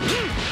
Hmm.